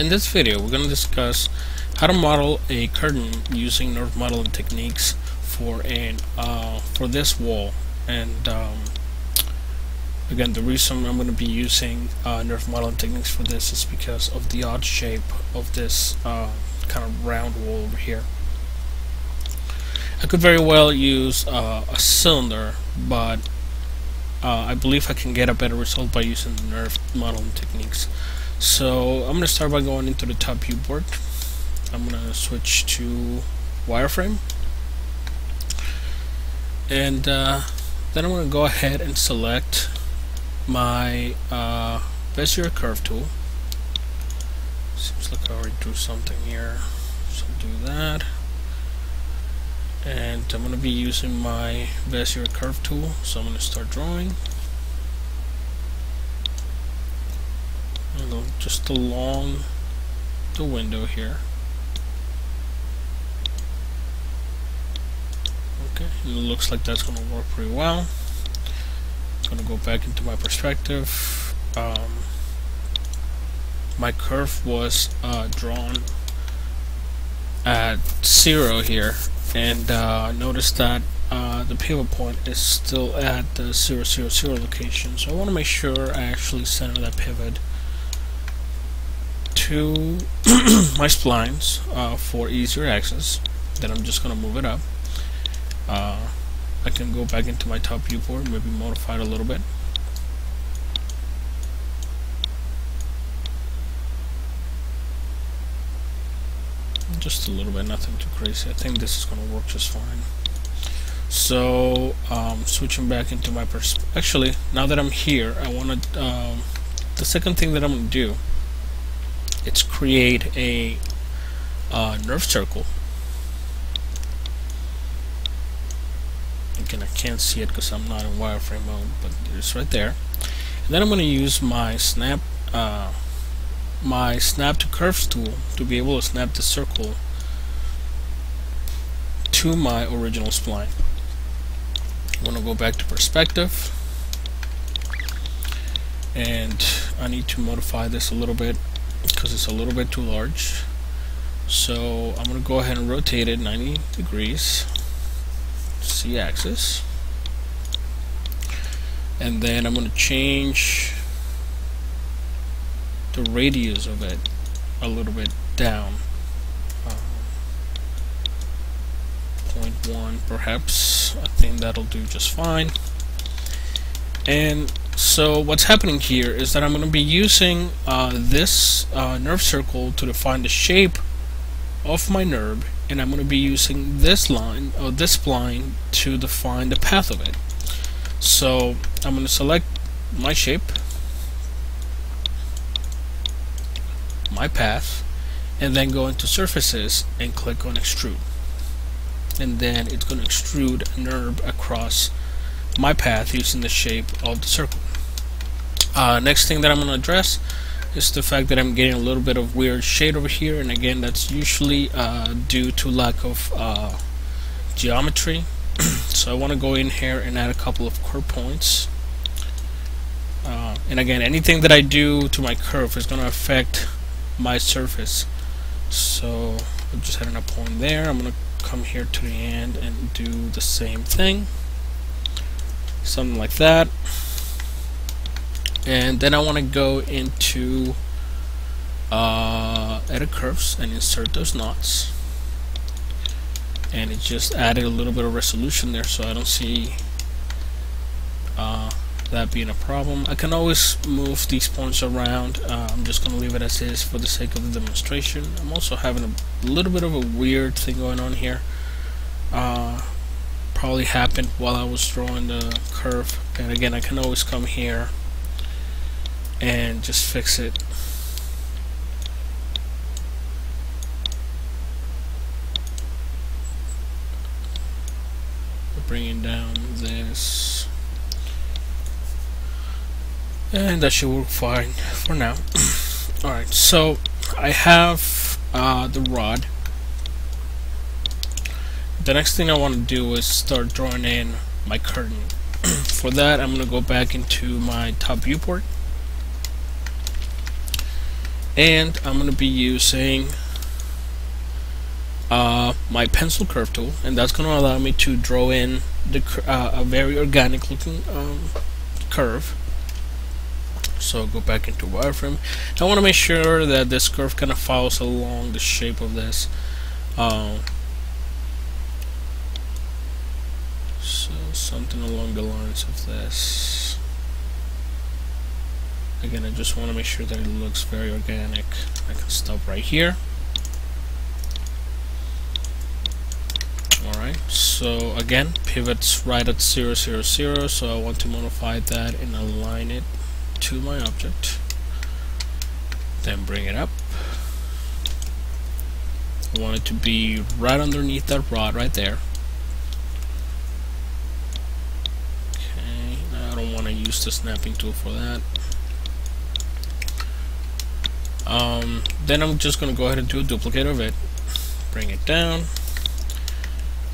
In this video we're going to discuss how to model a curtain using NURB modeling techniques for an uh, for this wall and um, again the reason I'm going to be using uh, NURB modeling techniques for this is because of the odd shape of this uh, kind of round wall over here. I could very well use uh, a cylinder but uh, I believe I can get a better result by using the NURB modeling techniques. So I'm going to start by going into the top viewport. I'm going to switch to wireframe. And uh, then I'm going to go ahead and select my uh, Bezier curve tool. Seems like I already drew something here. So do that. And I'm going to be using my Bezier curve tool. So I'm going to start drawing. Just along the window here. Okay, it looks like that's going to work pretty well. I'm going to go back into my perspective. Um, my curve was uh, drawn at zero here, and uh, notice that uh, the pivot point is still at the 000 location. So I want to make sure I actually center that pivot to my splines uh, for easier access then I'm just gonna move it up. Uh, I can go back into my top viewport maybe modify it a little bit. Just a little bit nothing too crazy. I think this is gonna work just fine. So um, switching back into my pers actually now that I'm here I want to um, the second thing that I'm gonna do it's create a uh, NURB circle. Again, I can't see it because I'm not in wireframe mode, but it's right there. And then I'm going to use my snap, uh, my snap to curves tool to be able to snap the circle to my original spline. I'm going to go back to perspective and I need to modify this a little bit because it's a little bit too large. So I'm gonna go ahead and rotate it 90 degrees z-axis and then I'm gonna change the radius of it a little bit down. Um, 0.1 perhaps. I think that'll do just fine. And so what's happening here is that I'm going to be using uh, this uh, NURB circle to define the shape of my NURB and I'm going to be using this line or this spline to define the path of it. So I'm going to select my shape, my path, and then go into surfaces and click on extrude. And then it's going to extrude a NURB across my path using the shape of the circle. Uh, next thing that I'm going to address is the fact that I'm getting a little bit of weird shade over here and again that's usually uh, due to lack of uh, geometry. So I want to go in here and add a couple of curve points. Uh, and again anything that I do to my curve is going to affect my surface. So I'm just adding a point there. I'm going to come here to the end and do the same thing. Something like that and then I want to go into uh, edit curves and insert those knots. And it just added a little bit of resolution there so I don't see uh, that being a problem. I can always move these points around. Uh, I'm just gonna leave it as is for the sake of the demonstration. I'm also having a little bit of a weird thing going on here. Uh, probably happened while I was drawing the curve. And again I can always come here and just fix it. Bringing down this. And that should work fine for now. Alright so I have uh, the rod. The next thing I want to do is start drawing in my curtain. For that I'm going to go back into my top viewport and I'm going to be using uh, my pencil curve tool and that's going to allow me to draw in the uh, a very organic looking um, curve. So go back into wireframe. I want to make sure that this curve kind of follows along the shape of this um, so something along the lines of this again I just want to make sure that it looks very organic. I can stop right here. Alright so again pivots right at 0 0 0 so I want to modify that and align it to my object. Then bring it up. I want it to be right underneath that rod right there. Okay I don't want to use the snapping tool for that um, then I'm just gonna go ahead and do a duplicate of it bring it down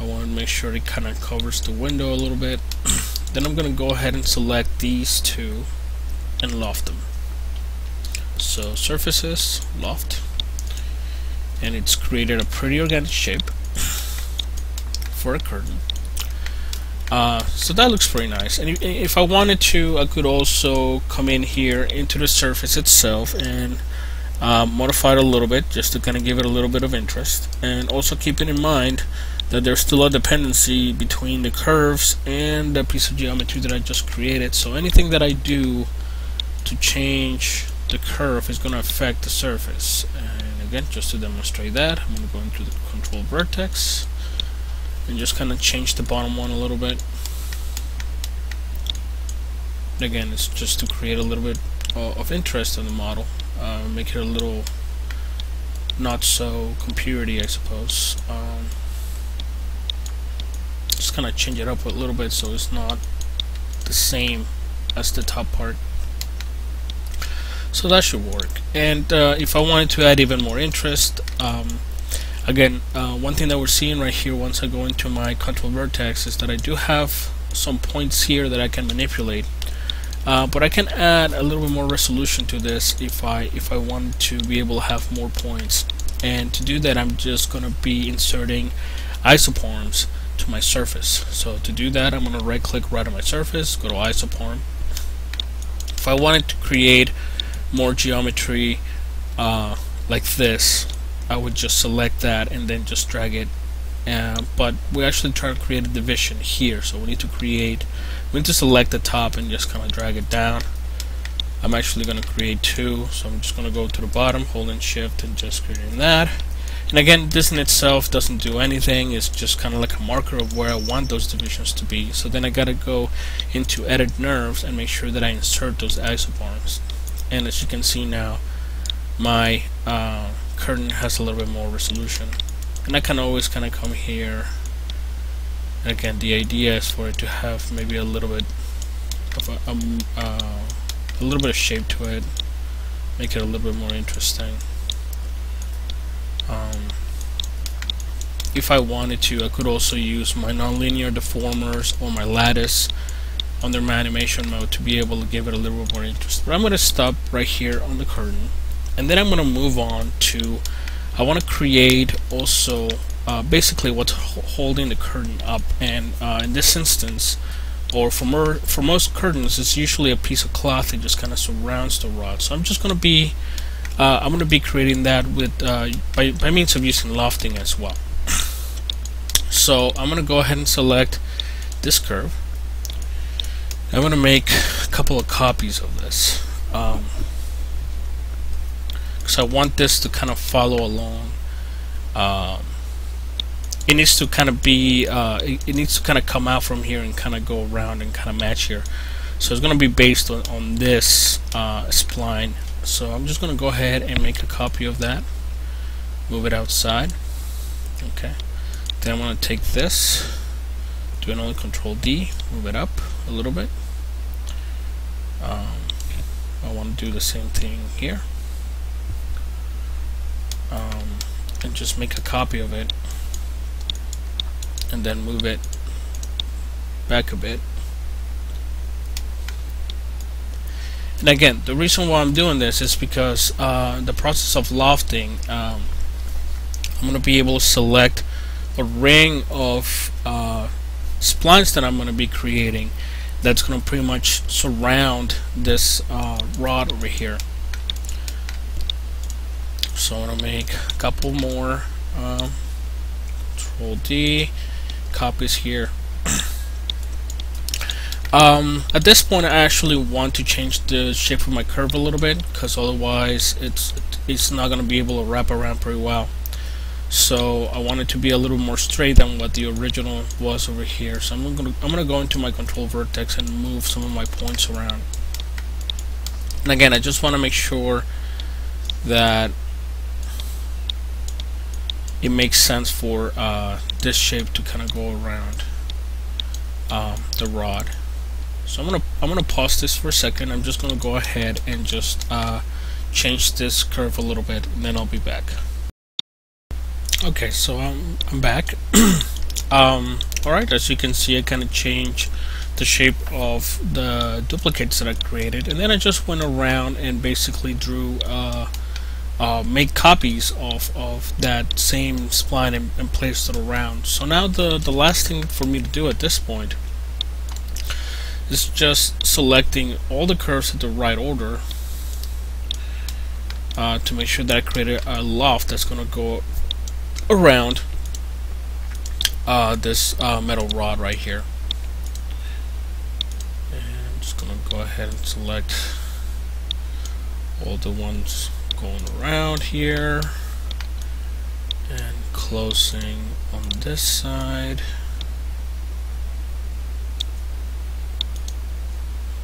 I want to make sure it kind of covers the window a little bit then I'm gonna go ahead and select these two and loft them. So surfaces, loft, and it's created a pretty organic shape for a curtain. Uh, so that looks pretty nice. And if I wanted to, I could also come in here into the surface itself and uh, modify it a little bit just to kind of give it a little bit of interest. And also keeping in mind that there's still a dependency between the curves and the piece of geometry that I just created. So anything that I do to change the curve is going to affect the surface and again just to demonstrate that I'm going to go into the control vertex and just kind of change the bottom one a little bit again it's just to create a little bit uh, of interest in the model uh, make it a little not so computery I suppose. Um, just kind of change it up a little bit so it's not the same as the top part. So that should work. And uh, if I wanted to add even more interest um, again uh, one thing that we're seeing right here once I go into my control vertex is that I do have some points here that I can manipulate uh, but I can add a little bit more resolution to this if I if I want to be able to have more points. And to do that I'm just gonna be inserting isoparms to my surface. So to do that I'm gonna right click right on my surface go to isoparm. If I wanted to create more geometry uh, like this I would just select that and then just drag it uh, but we actually try to create a division here. So we need to create we need to select the top and just kind of drag it down. I'm actually going to create two. So I'm just going to go to the bottom holding shift and just creating that. And again this in itself doesn't do anything. It's just kind of like a marker of where I want those divisions to be. So then I gotta go into edit NURBS and make sure that I insert those isoparms. And as you can see now my uh, curtain has a little bit more resolution and I can always kind of come here. And again the idea is for it to have maybe a little bit of a, um, uh, a little bit of shape to it. Make it a little bit more interesting. Um, if I wanted to I could also use my nonlinear deformers or my lattice under my animation mode to be able to give it a little bit more interest. But I'm going to stop right here on the curtain. And then I'm going to move on to I want to create also uh, basically what's holding the curtain up and uh, in this instance or for, for most curtains it's usually a piece of cloth that just kind of surrounds the rod. So I'm just going to be uh, I'm going to be creating that with uh, by, by means of using lofting as well. So I'm going to go ahead and select this curve. I'm going to make a couple of copies of this because I want this to kind of follow along. Um, it needs to kind of be uh, it, it, needs to kind of come out from here and kind of go around and kind of match here. So it's going to be based on, on this uh, spline. So I'm just going to go ahead and make a copy of that. Move it outside. Okay. Then I'm going to take this do another control D move it up a little bit. Um, I want to do the same thing here um, and just make a copy of it and then move it back a bit. And again the reason why I'm doing this is because uh, the process of lofting um, I'm going to be able to select a ring of uh, splines that I'm going to be creating that's going to pretty much surround this uh, rod over here so I'm going to make a couple more um, control D copies here. Um, at this point I actually want to change the shape of my curve a little bit because otherwise it's it's not going to be able to wrap around pretty well. So I want it to be a little more straight than what the original was over here. So I'm gonna I'm gonna go into my control vertex and move some of my points around. And again I just want to make sure that it makes sense for uh, this shape to kind of go around um, the rod. So I'm gonna I'm gonna pause this for a second. I'm just gonna go ahead and just uh, change this curve a little bit and then I'll be back. Okay so I'm, I'm back. Um, alright as you can see I kind of changed the shape of the duplicates that I created and then I just went around and basically drew uh, uh, make copies of, of that same spline and, and placed it around so now the the last thing for me to do at this point is just selecting all the curves in the right order uh, to make sure that I created a loft that's going to go around uh, this uh, metal rod right here. And I'm just gonna go ahead and select all the ones going around here and closing on this side.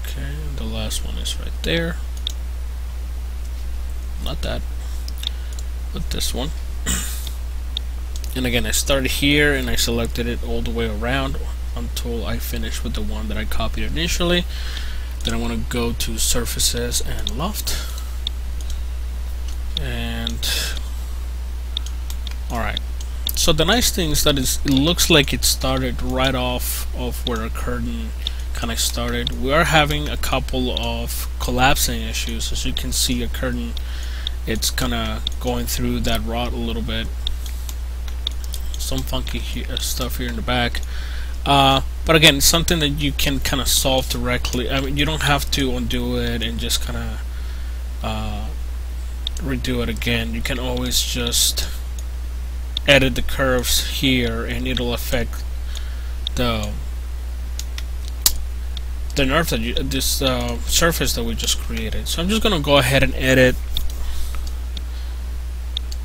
Okay, the last one is right there. Not that, but this one and again I started here and I selected it all the way around until I finish with the one that I copied initially then I want to go to surfaces and loft and alright so the nice thing is that it looks like it started right off of where a curtain kind of started we are having a couple of collapsing issues as you can see a curtain it's kind of going through that rod a little bit some funky he uh, stuff here in the back. Uh, but again, something that you can kind of solve directly. I mean, you don't have to undo it and just kind of uh, redo it again. You can always just edit the curves here and it'll affect the the NURB that you, this uh, surface that we just created. So I'm just gonna go ahead and edit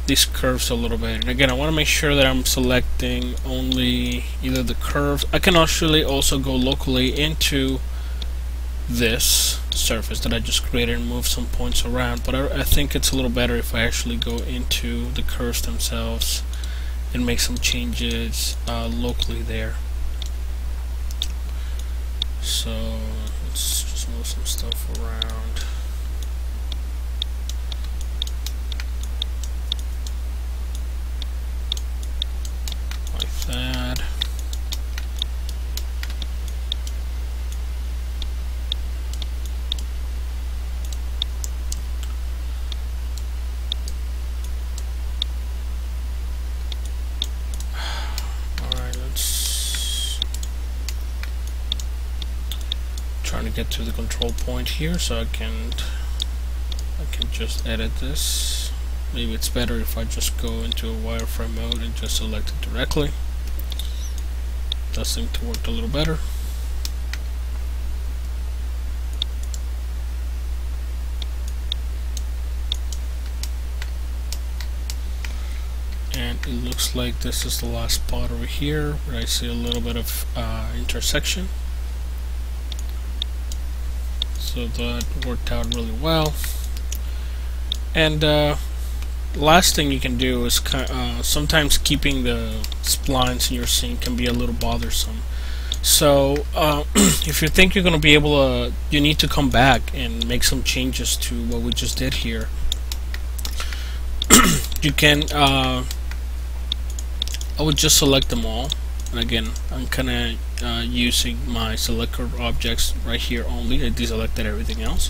these curves a little bit. And again I want to make sure that I'm selecting only either the curves. I can actually also go locally into this surface that I just created and move some points around but I, I think it's a little better if I actually go into the curves themselves and make some changes uh, locally there. So let's just move some stuff around that. Alright, let's trying to get to the control point here so I can I can just edit this. Maybe it's better if I just go into a wireframe mode and just select it directly does seem to work a little better. And it looks like this is the last spot over here where I see a little bit of uh, intersection. So that worked out really well. And uh, last thing you can do is uh, sometimes keeping the splines in your scene can be a little bothersome. So uh, if you think you're going to be able to, you need to come back and make some changes to what we just did here. you can, uh, I would just select them all. And again, I'm kind of uh, using my select curve objects right here only. I deselected everything else.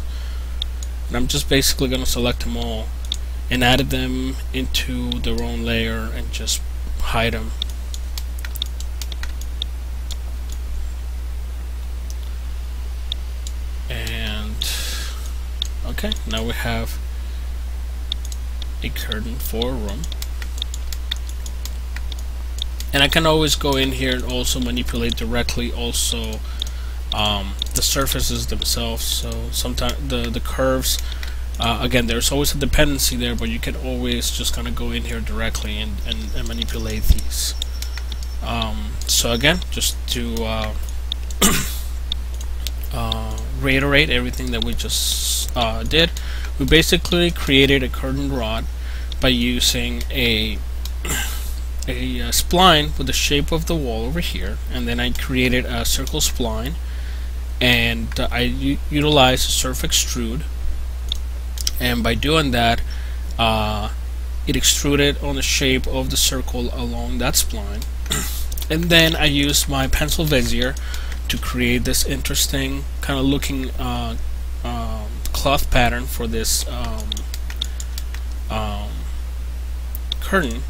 and I'm just basically going to select them all and add them into their own layer and just hide them and okay now we have a curtain for a room and I can always go in here and also manipulate directly also um, the surfaces themselves. So sometimes the the curves uh, again there's always a dependency there but you can always just kind of go in here directly and, and, and manipulate these. Um, so again just to uh, uh, reiterate everything that we just uh, did. We basically created a curtain rod by using a a uh, spline with the shape of the wall over here and then I created a circle spline and uh, I utilized surf extrude and by doing that uh, it extruded on the shape of the circle along that spline and then I used my pencil Bezier to create this interesting kind of looking uh, um, cloth pattern for this um, um, curtain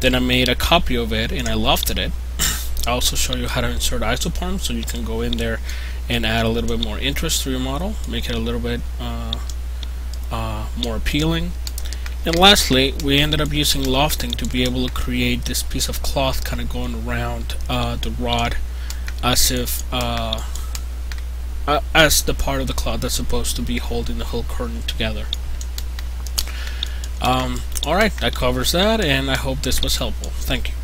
then I made a copy of it and I lofted it. I also show you how to insert isoparm so you can go in there and add a little bit more interest to your model make it a little bit uh, uh, more appealing. And lastly we ended up using lofting to be able to create this piece of cloth kind of going around uh, the rod as if uh, as the part of the cloth that's supposed to be holding the whole curtain together um, alright that covers that and I hope this was helpful. Thank you